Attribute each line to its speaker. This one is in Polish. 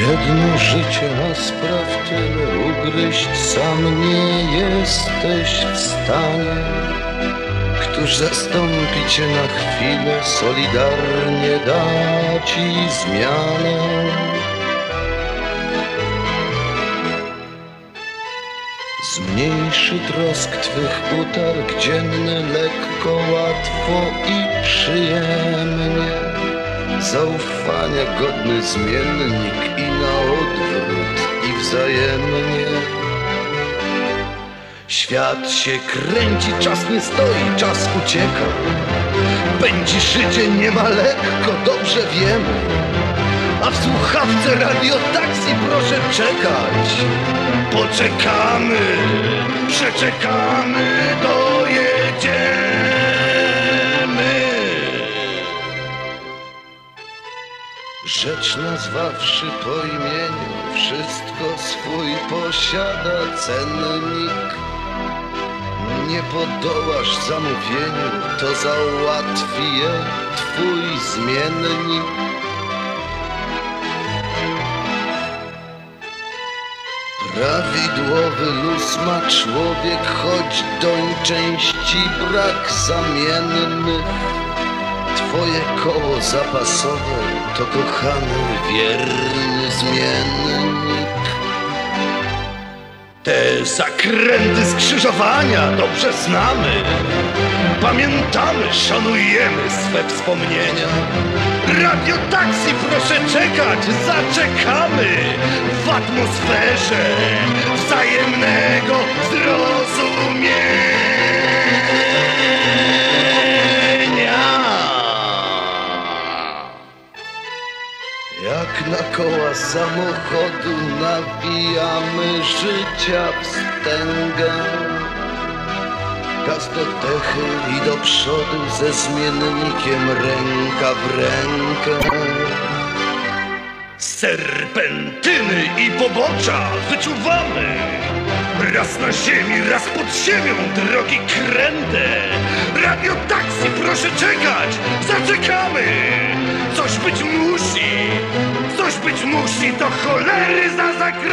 Speaker 1: Jedno życie na spraw tyle ugryźć sam nie jesteś w stanie. Któż zastąpi cię na chwilę, solidarnie da ci zmianę. Zmniejszy trosk twych utarg dzienny lekko, łatwo i przyjemnie. Zaufania godny zmiennik Świat się kręci, czas nie stoi, czas ucieka. Pędzi szycie nie ma lekko, dobrze wiemy. A w słuchawce radio taksi proszę czekać. Poczekamy, przeczekamy, dojedziemy. Rzecz nazwawszy po imieniu, wszystko swój posiada cennik. Nie podołasz zamówieniu, to załatwi je twój zmiennik. Prawidłowy luz ma człowiek, choć doń części brak zamiennych. Twoje koło zapasowe to kochany, wierny zmiennik. Te zakręty skrzyżowania dobrze znamy. Pamiętamy, szanujemy swe wspomnienia. Radio taksi, proszę czekać, zaczekamy w atmosferze wzajemnego koła samochodu nawijamy życia wstęgę. Gaz do dechy i do przodu ze zmiennikiem ręka w rękę. Serpentyny i pobocza wyczuwamy. Raz na ziemi, raz pod ziemią, drogi kręte. Radio taksi, proszę czekać, zaczekamy. Coś być musi, coś być musi, to cholery za zakrętem.